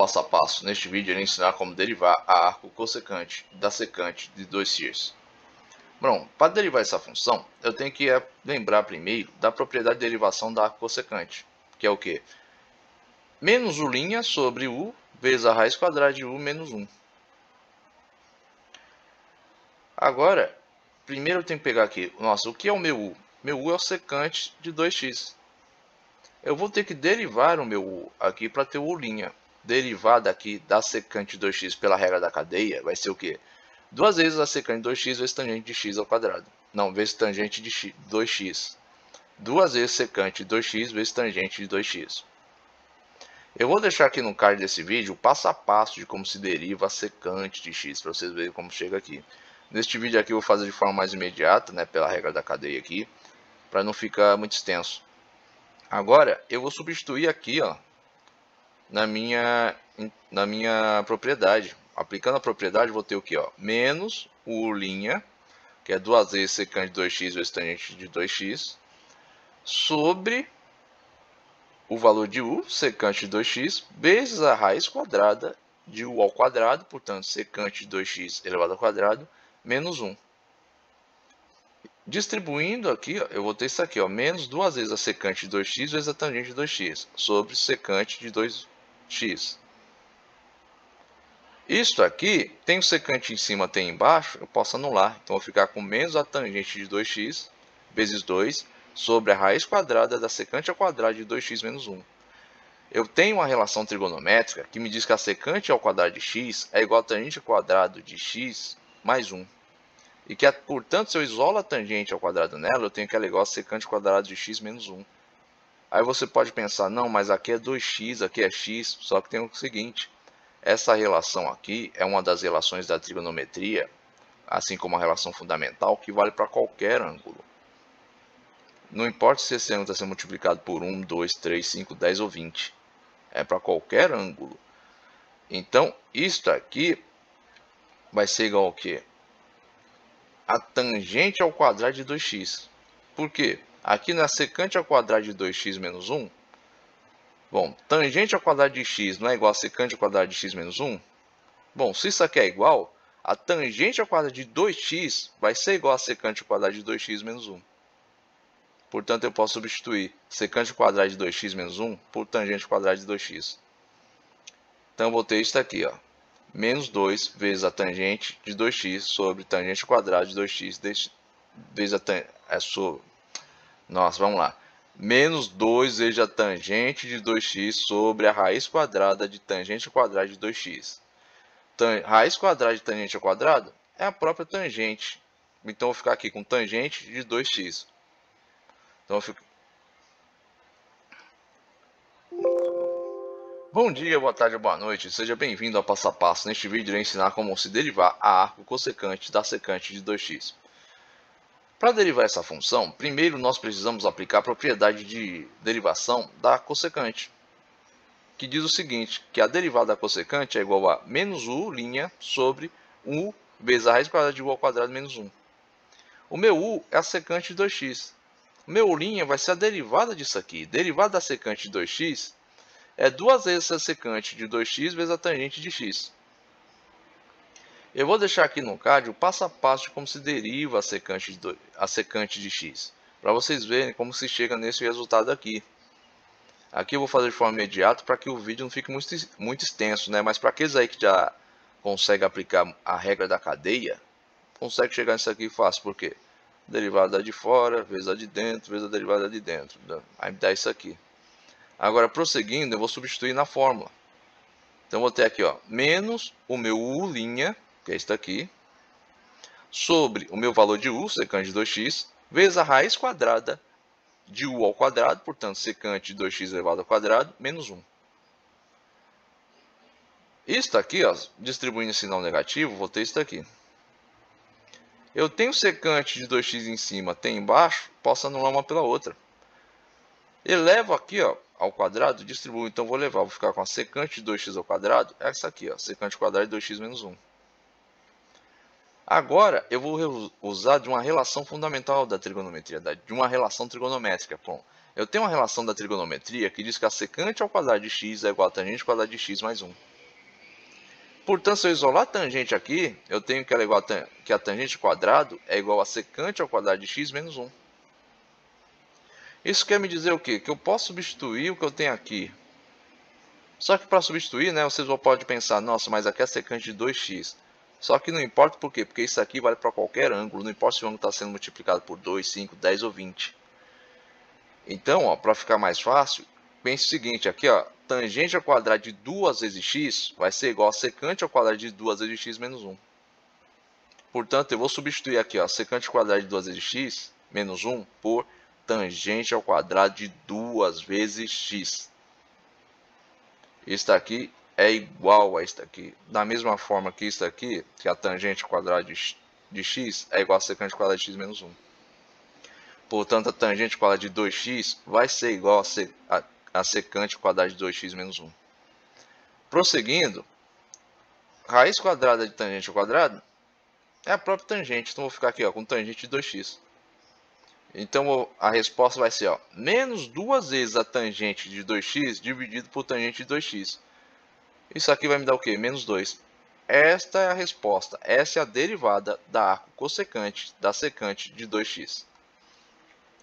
passo a passo. Neste vídeo irei ensinar como derivar a arco cossecante da secante de 2x. Bom, para derivar essa função, eu tenho que eh, lembrar primeiro da propriedade de derivação da arco cossecante, que é o que? Menos u' sobre u vezes a raiz quadrada de u menos 1. Agora, primeiro eu tenho que pegar aqui, nossa, o que é o meu u? Meu u é o secante de 2x. Eu vou ter que derivar o meu u aqui para ter o u'. Derivada aqui da secante de 2x pela regra da cadeia vai ser o quê? Duas vezes a secante de 2x vezes tangente de x ao quadrado. Não, vezes tangente de 2x. Duas vezes secante de 2x vezes tangente de 2x. Eu vou deixar aqui no card desse vídeo o passo a passo de como se deriva a secante de x, para vocês verem como chega aqui. Neste vídeo aqui eu vou fazer de forma mais imediata, né, pela regra da cadeia aqui, para não ficar muito extenso. Agora, eu vou substituir aqui, ó, na minha, na minha propriedade. Aplicando a propriedade, vou ter o que? Ó? Menos o linha, que é duas vezes secante de 2x vezes tangente de 2x, sobre o valor de u, secante de 2x, vezes a raiz quadrada de u ao quadrado, portanto, secante de 2x elevado ao quadrado, menos 1. Distribuindo aqui, ó, eu vou ter isso aqui, ó, menos duas vezes a secante de 2x vezes a tangente de 2x, sobre secante de 2x. Isto aqui, tem o secante em cima, tem embaixo, eu posso anular. Então, eu vou ficar com menos a tangente de 2x vezes 2 sobre a raiz quadrada da secante ao quadrado de 2x menos 1. Eu tenho uma relação trigonométrica que me diz que a secante ao quadrado de x é igual a tangente ao quadrado de x mais 1. E que, portanto, se eu isolo a tangente ao quadrado nela, eu tenho que ela igual a secante ao quadrado de x menos 1. Aí você pode pensar, não, mas aqui é 2x, aqui é x, só que tem o seguinte, essa relação aqui é uma das relações da trigonometria, assim como a relação fundamental, que vale para qualquer ângulo. Não importa se esse ângulo está sendo multiplicado por 1, 2, 3, 5, 10 ou 20. É para qualquer ângulo. Então, isto aqui vai ser igual ao quê? a tangente ao quadrado de 2x. Por quê? Aqui na secante ao quadrado de 2x menos 1, bom, tangente ao quadrado de x não é igual a secante ao quadrado de x menos 1? Bom, se isso aqui é igual, a tangente ao quadrado de 2x vai ser igual a secante ao quadrado de 2x menos 1. Portanto, eu posso substituir secante ao quadrado de 2x menos 1 por tangente ao quadrado de 2x. Então, eu vou ter isso aqui, ó menos 2 vezes a tangente de 2x sobre tangente quadrada de 2x vezes a. É sobre... Nossa, vamos lá. Menos 2 vezes a tangente de 2x sobre a raiz quadrada de tangente quadrada de 2x. Tan... Raiz quadrada de tangente ao quadrado é a própria tangente. Então, vou ficar aqui com tangente de 2x. Então, fico... Bom dia, boa tarde boa noite, seja bem-vindo ao Passo a Passo. Neste vídeo irei ensinar como se derivar a arco cossecante da secante de 2x. Para derivar essa função, primeiro nós precisamos aplicar a propriedade de derivação da cossecante, que diz o seguinte, que a derivada da cossecante é igual a menos u' sobre u vezes a raiz quadrada de u ao quadrado menos 1. O meu u é a secante de 2x. O meu u' vai ser a derivada disso aqui. Derivada da secante de 2x é duas vezes a secante de 2x vezes a tangente de x. Eu vou deixar aqui no card o passo a passo de como se deriva a secante de, a secante de x, para vocês verem como se chega nesse resultado aqui. Aqui eu vou fazer de forma imediata para que o vídeo não fique muito, muito extenso, né? mas para aqueles aí que já conseguem aplicar a regra da cadeia, consegue chegar nisso aqui fácil, por quê? Derivada de fora, vezes a de dentro, vezes a derivada de dentro. Aí dá isso aqui. Agora, prosseguindo, eu vou substituir na fórmula. Então, vou ter aqui, ó, menos o meu u', que é isso aqui, sobre o meu valor de u, secante de 2x, vezes a raiz quadrada de u ao quadrado, portanto, secante de 2x elevado ao quadrado, menos 1. Isto aqui, ó, distribuindo sinal negativo, vou ter isso aqui. Eu tenho secante de 2x em cima, tem embaixo, posso anular uma pela outra. Elevo aqui, ó, ao quadrado, distribuo. Então, vou levar, vou ficar com a secante de 2x ao quadrado, essa aqui, ó, secante quadrado de 2x menos 1. Agora, eu vou usar de uma relação fundamental da trigonometria, de uma relação trigonométrica. Bom, eu tenho uma relação da trigonometria que diz que a secante ao quadrado de x é igual a tangente ao quadrado de x mais 1. Portanto, se eu isolar a tangente aqui, eu tenho que ela é igual a, que a tangente quadrado é igual a secante ao quadrado de x menos 1. Isso quer me dizer o quê? Que eu posso substituir o que eu tenho aqui. Só que para substituir, né, vocês podem pensar, nossa, mas aqui é secante de 2x. Só que não importa por quê? Porque isso aqui vale para qualquer ângulo, não importa se o ângulo está sendo multiplicado por 2, 5, 10 ou 20. Então, para ficar mais fácil, pense o seguinte, aqui ó, tangente ao quadrado de 2 vezes x vai ser igual a secante ao quadrado de 2 vezes x menos 1. Portanto, eu vou substituir aqui ó, secante ao quadrado de 2 vezes x menos 1 por tangente ao quadrado de 2 vezes x. Isso aqui é igual a isso aqui. Da mesma forma que isso aqui, que a tangente ao quadrado de, x é igual a secante ao quadrado de x menos 1. Portanto, a tangente ao quadrado de 2x vai ser igual a, a a secante quadrada de 2x menos 1. Prosseguindo, raiz quadrada de tangente ao quadrado é a própria tangente. Então, vou ficar aqui ó, com tangente de 2x. Então, a resposta vai ser ó, menos duas vezes a tangente de 2x dividido por tangente de 2x. Isso aqui vai me dar o quê? Menos 2. Esta é a resposta. Essa é a derivada da arco cossecante da secante de 2x.